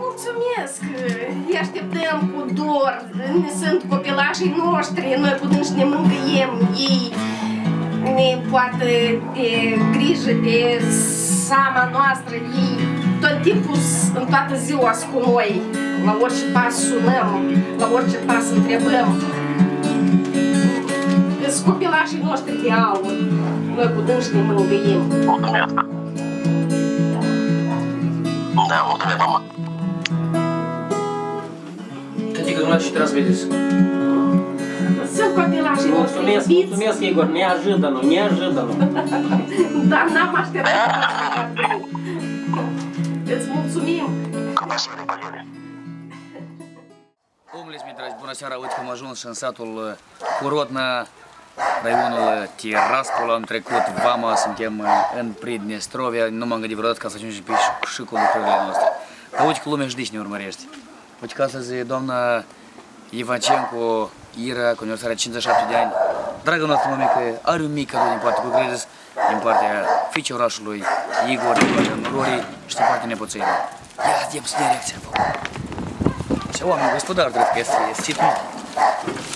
Mulțumesc! Îi așteptăm cu dor. Ne sunt copilașii noștri, noi putem să ne mângâiem ei ne poartă de grijă de sama noastră, ei tot timpul în toată ziua sunt cu noi. La orice pas sunăm, la orice pas întrebăm. Sunt copilașii noștri de aur. Noi putem să ne mângâiem. Mulțumesc. Da, mulțumesc, mama. Tătică, dumneavoastră și transmiteți. Sunt copilașii noștri Mulțumesc, iubiți, mulțumesc, Igor, neajădănul, neajădănul. dar n-am așteptat. Îți mulțumim! Cu pasiune, pasiune. Omule, mi dragi, bună seara, uite că am ajuns și în satul uh, Curotna, raionul uh, Tiraspol, am trecut Vama, suntem uh, în Pridnestrovia, nu m-am gândit vreodată ca să ajungem pe și- și cu lucrurile noastre. Dar uite că lumea și ne urmărește. Uite că astăzi doamna Ivancenco Ira, cu aniversarea 57 de ani, dragă noastră mămică, are un mic cadou din partea cu credeți, din partea fiicei orașului Igor, din partea Nurorii și din partea nepoțăilor. Ia, vedem să ne reacția, vă. Și oameni gospodar, cred că este, este titlul. Ia vedem.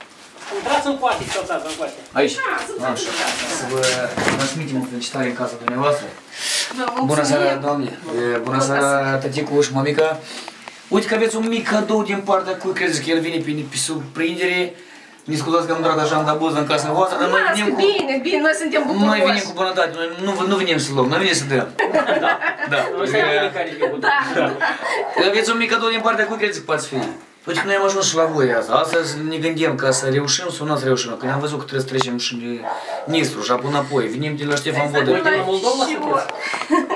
Intrați în coate, căutați în coate. Aici. Așa. Să vă transmitem o felicitare în casa dumneavoastră. Vă Bună mulțumim. seara, doamne! E, Bună seara, tăticu și mămica! Uite că aveți un mic cadou din partea cui credeți că el vine pe, pe surprindere. Ne scuzați că am dat așa în dabuză în casa voastră, dar noi Lasă, venim cu... bine, bine, noi suntem Noi venim bucuroși. cu bunătate, noi nu, nu venim să luăm, noi venim să dăm. Da. Nu știu E, care e Da, da. Aveți un mic cadou din partea cui credeți că poate fi? Uite că noi am ajuns și la voi azi. Astăzi ne gândim ca să reușim sau nu să reușim. Când am văzut că trebuie să trecem și de Nistru și apoi înapoi. Venim de la Ștefan Vodă. Uite, la Moldova sunteți? La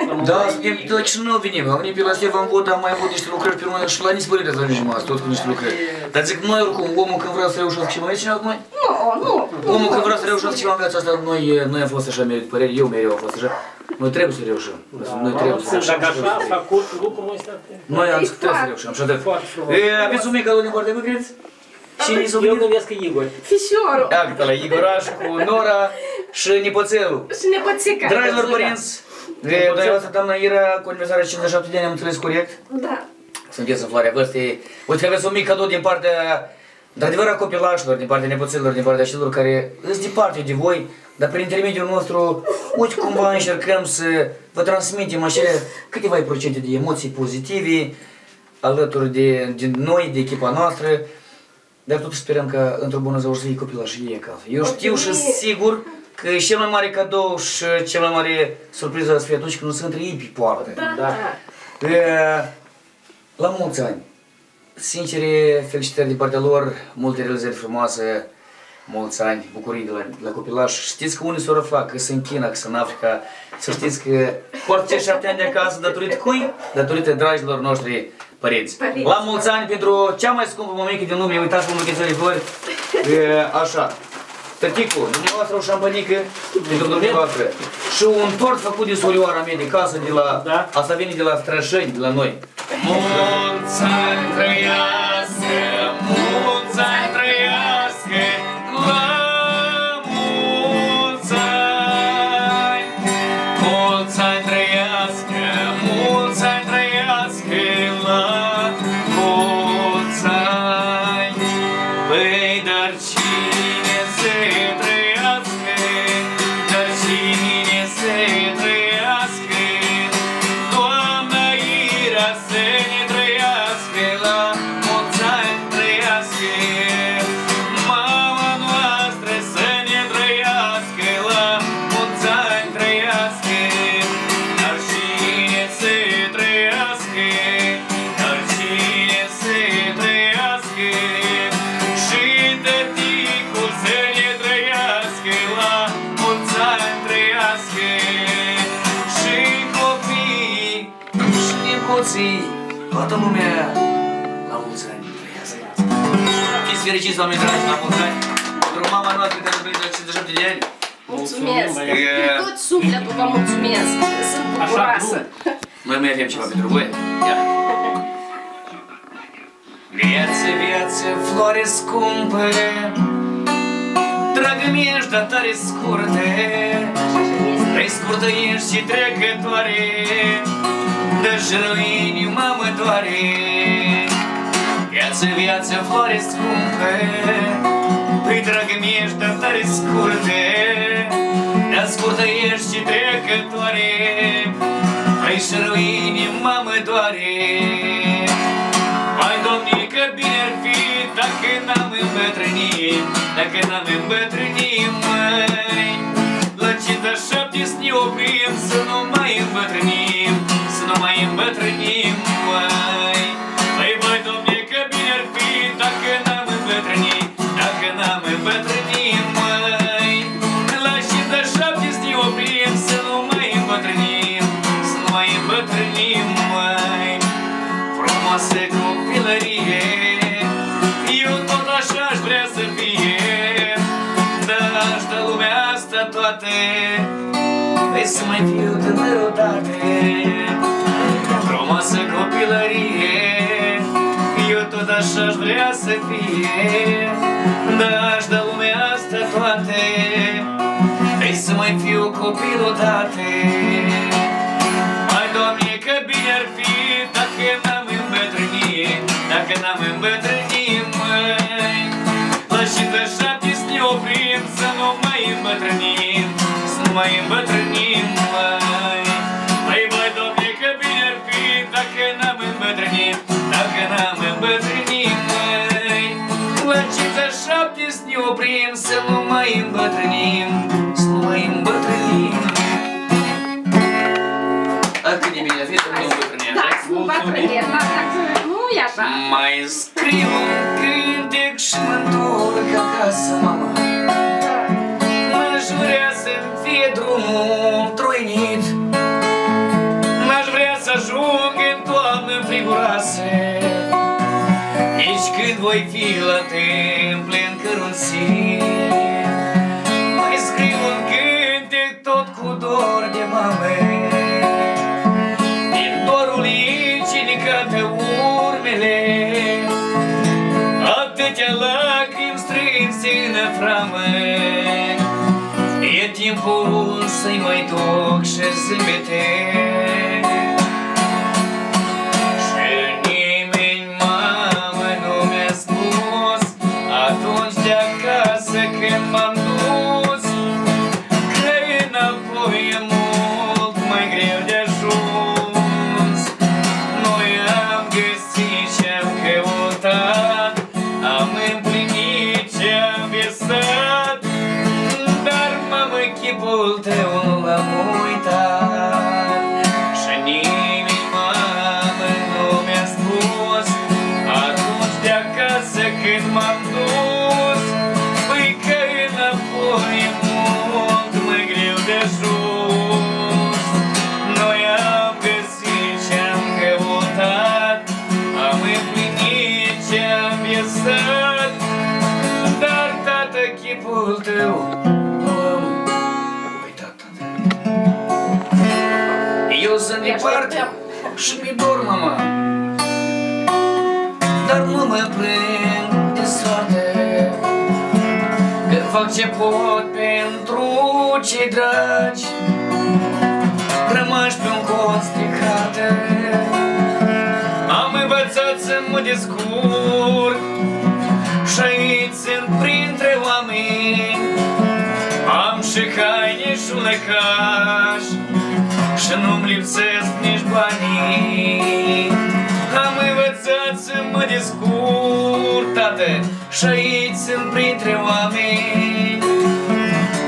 Da, Moldova? suntem de la Chișinău venim, am venit pe la Ștefan Vodă, am mai avut niște lucrări pe urmă și la nici părinte să ajungem azi, tot cu niște lucrări. Dar zic, noi oricum, omul când vrea să reușească ceva, e cineva cu noi? Nu, nu. Omul când vrea să reușească ceva în viața asta, noi, noi am fost așa, merit păreri, eu mereu am fost așa. Noi trebuie să reușim. Noi trebuie să Sunt, reușim. Dacă așa ați făcut lucrul ăsta, Noi am E zis că trebuie să foarte- reușim. Și atât. Foarte frumos. E, aveți un mic cadou din partea mea, credeți? Și ni s-o eu venit gândesc că Igor. Fișorul acta la Igoraș cu Nora și Nipoțelul. și nepoțica. Dragilor părinți, de dumneavoastră, doamna Ira, cu aniversarea 57 de ani, am înțeles corect? Da. Sunteți în floarea vârstei. Uite că aveți un mic cadou din partea, de adevărat copilașilor, din partea nepoților, din partea celor care sunt departe de voi, dar prin intermediul nostru, uite cumva încercăm să vă transmitem acele câteva procente de emoții pozitive alături de, de noi, de echipa noastră, dar totuși sperăm că într-o bună zi o să fie copilașii ei acasă. Eu știu și Mulțumim. sigur că e cel mai mare cadou și cea mai mare surpriză să fie atunci când sunt între ei pe poartă. Da, da. E, la mulți ani. Sincere, felicitări din partea lor, multe realizări frumoase, mulți ani, bucurii de la, la copilaș. Știți că unii s-au răflat, că sunt în China, că sunt în Africa. Să știți că poartă cei șapte ani de acasă datorită cui? Datorită dragilor noștri părinți. Părinți. La mulți ani pentru cea mai scumpă mămică din lume, uitați cum înghețări flori. E, așa. Tăticu, dumneavoastră o șampanică pentru dumneavoastră. Și un tort făcut din solioara mea de casă, de la... Da. Asta vine de la Strășeni, de la noi. Mulți ani și nepoții, toată lumea, la mulți ani trăiască. Fiți fericiți, oameni dragi, la mulți ani. Pentru mama noastră care împlinită 57 de ani. Mulțumesc! Mulțumim, Din tot sufletul vă mulțumesc! Sunt bucuroasă! Noi mai avem ceva pentru voi. Ia. Viață, viață, floare scumpe, Dragă mie ești, dar tare scurte, Prea scurtă ești și trecătoare, Dă-și rău inima mă doare. Viață, viață, floare scumpe, Păi, dragă mie ești, dar tare scurte, Prea scurtă ești și trecătoare, Păi, și rău inima mă doare. Mai domnică bine ar fi dacă n-am îmbătrânit, dacă n-am îmbătrânit, măi. La 57 să ne oprim, să nu mai îmbătrânim, să nu mai îmbătrânim, măi. Păi, vai, domnică bine ar fi dacă n-am îmbătrânit, dacă n-am îmbătrânit, măi. La 57 să ne oprim, să nu mai îmbătrânim, să nu mai îmbătrânim, măi frumoasă copilărie Eu tot așa aș vrea să fie Dar aș da lumea asta toate Vrei să mai fiu tânăr odată Frumoasă copilărie. Eu tot așa aș vrea să fie Dar aș da lumea asta toate. Vrei să mai fiu copil odată? Hai, Doamne, că bine ar fi dacă n-am îmbătrânit, dacă n-am îmbătrânit, Nici când voi fi la temple încărunțit Mai scriu un cântec tot cu dor de mame din dorul incinicate urmele Atâtea lacrimi strânse în framă E timpul să-i mai duc și zâmbete departe și mi dor, mama. Dar nu mă plâng de soarte Că fac ce pot pentru cei dragi. Rămași pe un cot stricate Am învățat să mă descurc Și aici sunt printre oameni. Am și haine și un lăcaș Și nu-mi lipsesc nici banii Am învățat să mă descurc, tată Și aici sunt printre oameni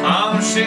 Am și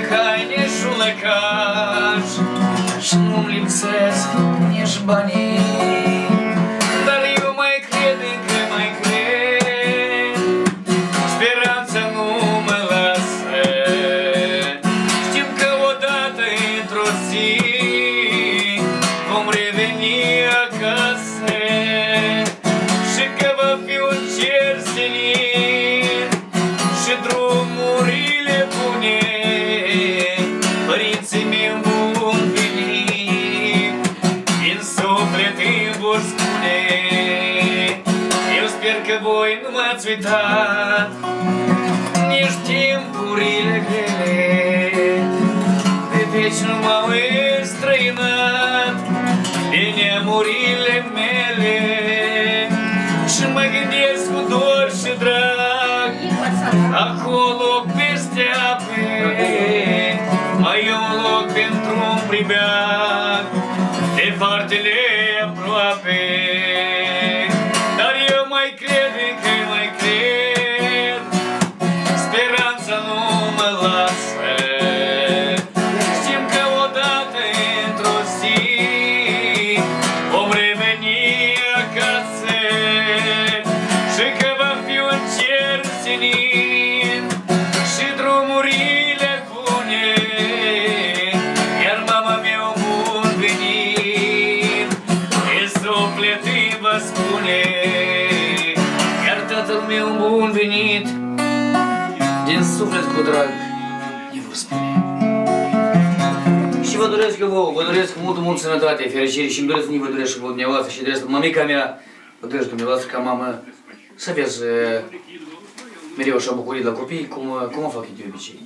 simțim bun venit Din suflet îi vor spune. Eu sper că voi nu m-ați uitat Nici timpurile grele. De veci nu m-au înstrăinat De neamurile mele. Și mă gândesc cu dor și drag Acolo pe pentru un pribeag meu un bun venit. Din suflet cu drag. Îi vor spune. Și vă doresc eu vouă, vă doresc mult, mult sănătate, fericire și îmi doresc nici vă doresc și vouă dumneavoastră și doresc mamica mea, vă doresc dumneavoastră ca mamă să aveți uh, mereu așa bucurii la copii, cum, uh, cum o fac eu de obicei.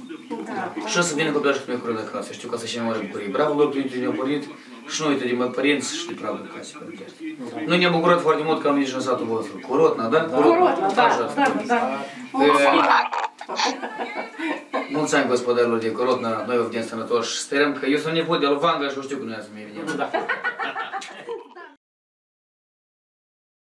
Și o să vină copiii și cu curând acasă, știu că asta și mai mare bucurie. Bravo lor, Părinte ne-au pornit și noi uite de mă părinți și de pravă acasă. Noi ne-am bucurat foarte mult că am venit și în satul vostru. Corotna, da? Corotna, da, Așa. da, da. Mulți ani, gospodarilor de Corotna, noi vă vedem sănătoși. Sperăm că eu sunt nepot de lui Vanga și eu știu că noi să mai venim. Da.